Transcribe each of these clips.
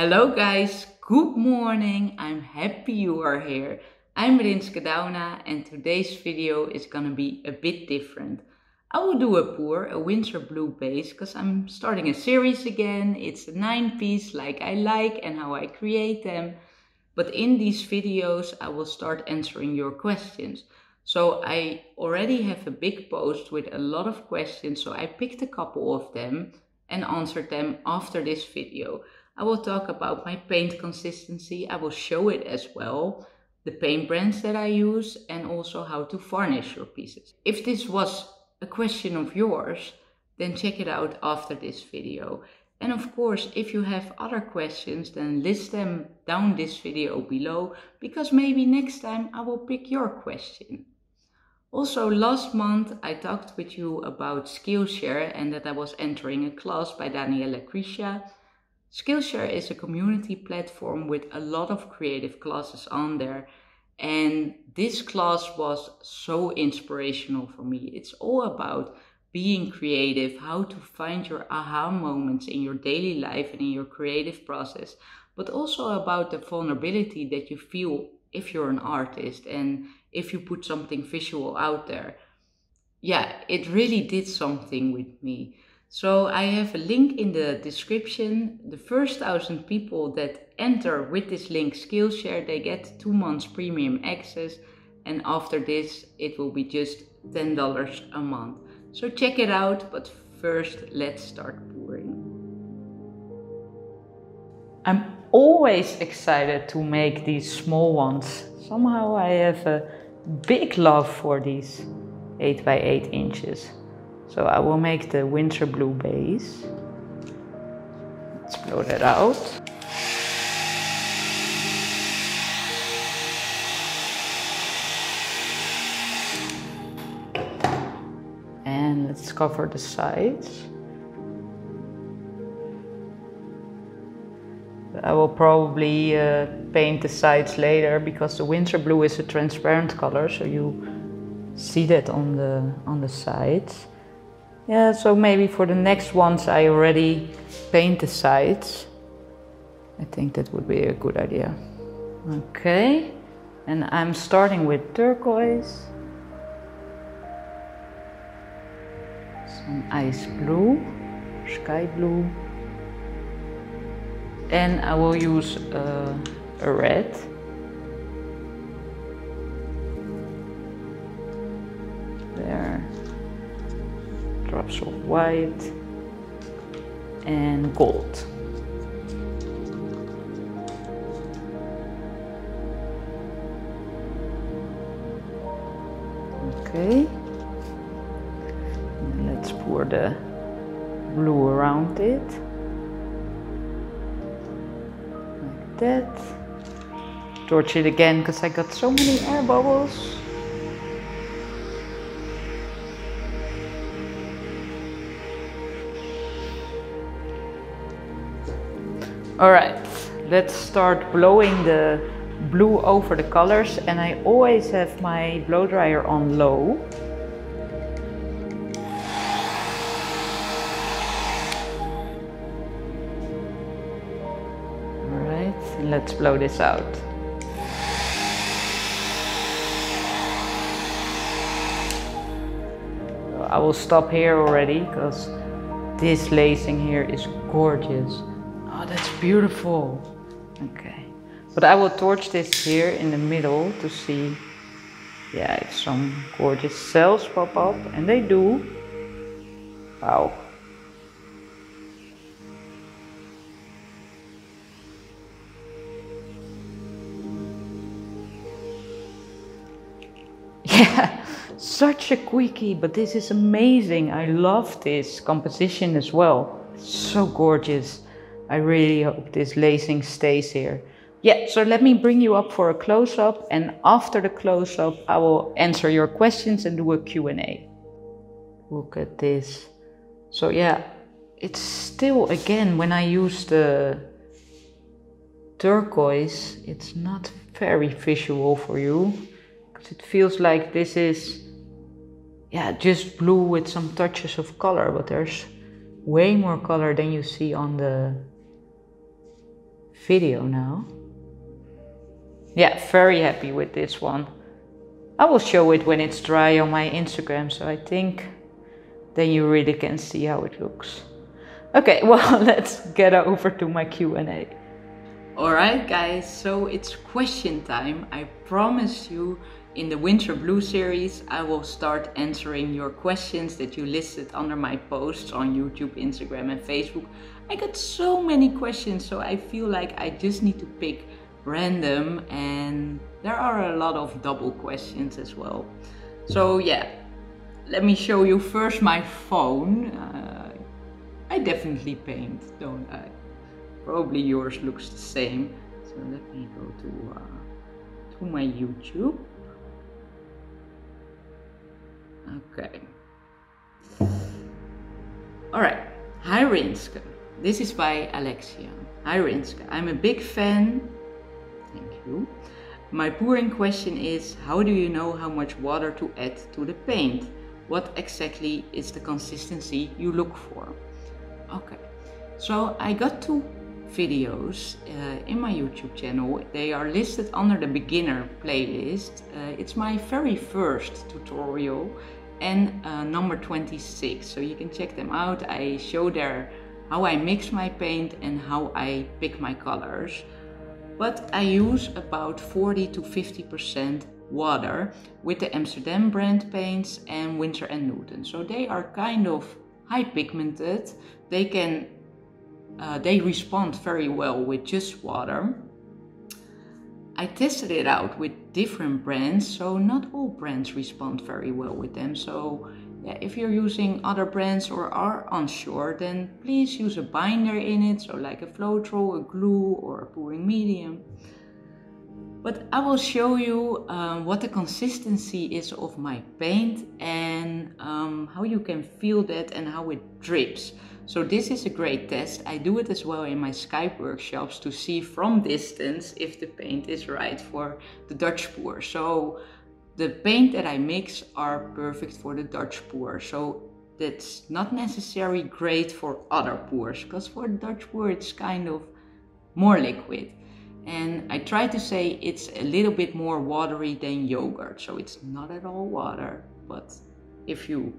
Hello guys, good morning. I'm happy you are here. I'm Rinske Douna and today's video is gonna be a bit different. I will do a pour, a winsor blue base, because I'm starting a series again. It's a nine piece like I like and how I create them. But in these videos, I will start answering your questions. So I already have a big post with a lot of questions. So I picked a couple of them and answered them after this video. I will talk about my paint consistency. I will show it as well, the paint brands that I use and also how to varnish your pieces. If this was a question of yours, then check it out after this video. And of course, if you have other questions, then list them down this video below because maybe next time I will pick your question. Also, last month I talked with you about Skillshare and that I was entering a class by Daniela Krysa Skillshare is a community platform with a lot of creative classes on there. And this class was so inspirational for me. It's all about being creative, how to find your aha moments in your daily life and in your creative process, but also about the vulnerability that you feel if you're an artist and if you put something visual out there. Yeah, it really did something with me. So I have a link in the description. The first thousand people that enter with this link Skillshare, they get two months premium access. And after this, it will be just $10 a month. So check it out, but first let's start pouring. I'm always excited to make these small ones. Somehow I have a big love for these 8 by 8 inches. So I will make the winsor blue base. Let's blow that out. And let's cover the sides. I will probably uh, paint the sides later because the winsor blue is a transparent color, so you see that on the on the sides. Yeah, so maybe for the next ones I already paint the sides. I think that would be a good idea. Okay, and I'm starting with turquoise. Some ice blue, sky blue. And I will use uh, a red. Drops of white and gold. Okay, and let's pour the blue around it like that. Torch it again because I got so many air bubbles. All right, let's start blowing the blue over the colors and I always have my blow dryer on low. All right, let's blow this out. I will stop here already because this lacing here is gorgeous Oh, that's beautiful. Okay. But I will torch this here in the middle to see, yeah, if some gorgeous cells pop up. And they do. Wow. Yeah, such a quickie, but this is amazing. I love this composition as well. so gorgeous. I really hope this lacing stays here. Yeah, so let me bring you up for a close-up and after the close-up I will answer your questions and do a Q&A. Look at this. So yeah, it's still, again, when I use the turquoise, it's not very visual for you. Because it feels like this is, yeah, just blue with some touches of color, but there's way more color than you see on the video now. Yeah, very happy with this one. I will show it when it's dry on my Instagram, so I think then you really can see how it looks. Okay, well, let's get over to my Q&A. Alright guys, so it's question time. I promise you in the Winsor Blue series I will start answering your questions that you listed under my posts on YouTube, Instagram and Facebook. I got so many questions so I feel like I just need to pick random and there are a lot of double questions as well. So yeah, let me show you first my phone. Uh, I definitely paint, don't I? Probably yours looks the same. So let me go to, uh, to my YouTube. Okay. All right. Hi Rinske. This is by Alexia. Hi Rinske. I'm a big fan. Thank you. My pouring question is, how do you know how much water to add to the paint? What exactly is the consistency you look for? Okay, so I got two videos uh, in my YouTube channel. They are listed under the beginner playlist. Uh, it's my very first tutorial and uh, number 26. So you can check them out. I show there how I mix my paint and how I pick my colors. But I use about 40 to 50% water with the Amsterdam brand paints and Winsor and Newton. So they are kind of high pigmented. They can uh, they respond very well with just water. I tested it out with different brands, so not all brands respond very well with them. So yeah, if you're using other brands or are unsure, then please use a binder in it, so like a Floetrol, a glue, or a pouring medium. But I will show you um, what the consistency is of my paint and um, how you can feel that and how it drips. So this is a great test. I do it as well in my Skype workshops to see from distance if the paint is right for the Dutch pour. So the paint that I mix are perfect for the Dutch pour. So that's not necessarily great for other pours because for Dutch pour it's kind of more liquid. And I try to say it's a little bit more watery than yogurt. So it's not at all water, but if you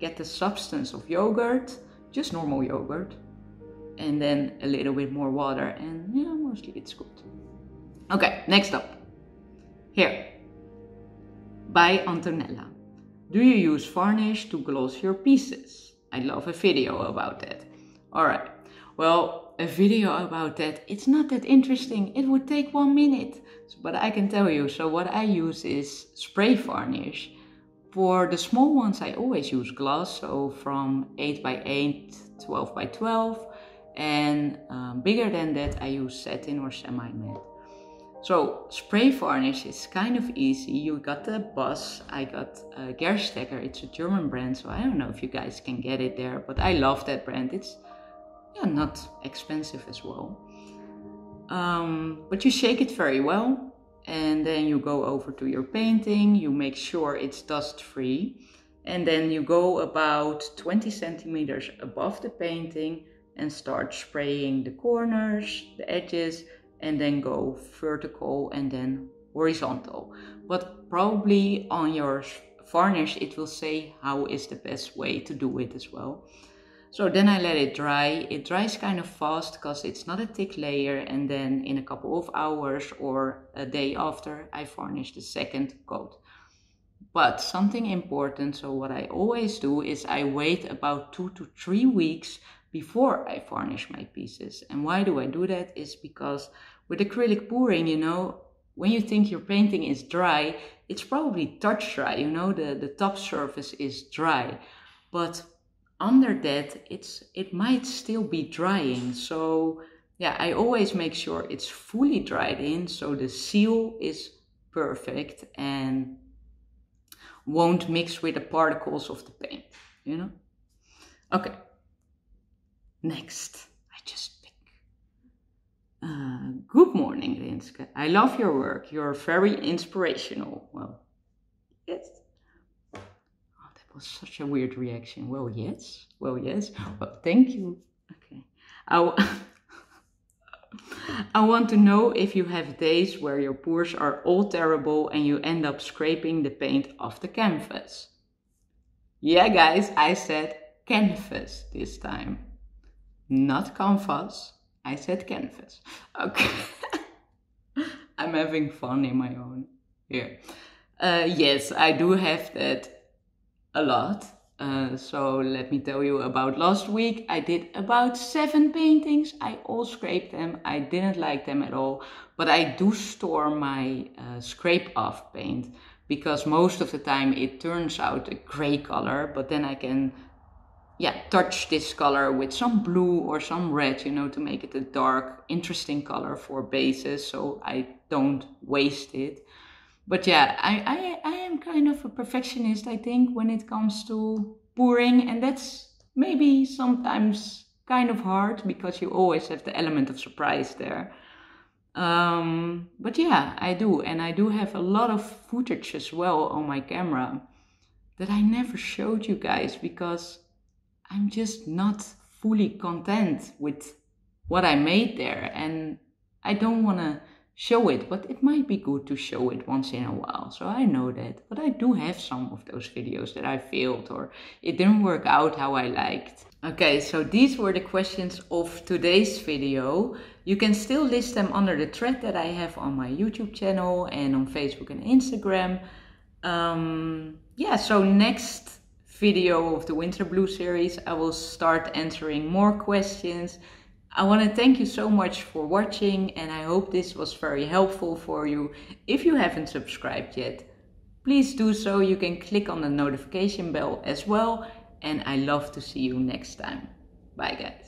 get the substance of yogurt, just normal yogurt, and then a little bit more water, and yeah, mostly it's good. Okay, next up. Here, by Antonella. Do you use varnish to gloss your pieces? I love a video about that. Alright, well, a video about that. It's not that interesting. It would take one minute. But I can tell you, so what I use is spray varnish. For the small ones, I always use gloss, so from 8 by 8, 12 by 12. And um, bigger than that, I use satin or semi-matte. So spray varnish is kind of easy. You got the Boss, I got uh, Gerstaecker. It's a German brand, so I don't know if you guys can get it there, but I love that brand. It's yeah, not expensive as well. Um, but you shake it very well and then you go over to your painting, you make sure it's dust free and then you go about 20 centimeters above the painting and start spraying the corners, the edges and then go vertical and then horizontal. But probably on your varnish it will say how is the best way to do it as well. So then I let it dry. It dries kind of fast because it's not a thick layer. And then in a couple of hours or a day after, I varnish the second coat. But something important, so what I always do is I wait about two to three weeks before I varnish my pieces. And why do I do that? Is because with acrylic pouring, you know, when you think your painting is dry, it's probably touch dry, you know, the, the top surface is dry. But under that it's it might still be drying. So yeah i always make sure it's fully dried in so the seal is perfect and won't mix with the particles of the paint you know? Okay. Next. I just pick uh, good Rinske. i love your work you're very inspirational well yes Oh, That was such a weird reaction. Well, yes. Well, yes. Well, thank you. Okay. I I want to know if you have days where your pours are all terrible and you end up scraping the paint off the canvas. Yeah, guys, I said canvas this time. Not canvas, I said canvas. Okay. I'm having fun in my own here. Uh, yes, I do have that a lot. Uh, so let me tell you about last week. I did about seven paintings. I all scraped them. I didn't like them at all. But I do store my uh, scrape off paint because most of the time it turns out a gray color. But then I can yeah, touch this color with some blue or some red, you know, to make it a dark, interesting color for bases. So I don't waste it. But yeah, I, I, I am kind of a perfectionist, I think, when it comes to pouring. And that's maybe sometimes kind of hard because you always have the element of surprise there. Um, but yeah, I do. And I do have a lot of footage as well on my camera that I never showed you guys because I'm just not fully content with what I made there. And I don't want to show it, but it might be good to show it once in a while. So I know that. But I do have some of those videos that I failed or it didn't work out how I liked. Okay, so these were the questions of today's video. You can still list them under the thread that I have on my YouTube channel and on Facebook and Instagram. Um, yeah, so next video of the Winsor Blue series, I will start answering more questions I want to thank you so much for watching and I hope this was very helpful for you. If you haven't subscribed yet, please do so. You can click on the notification bell as well and I love to see you next time. Bye guys.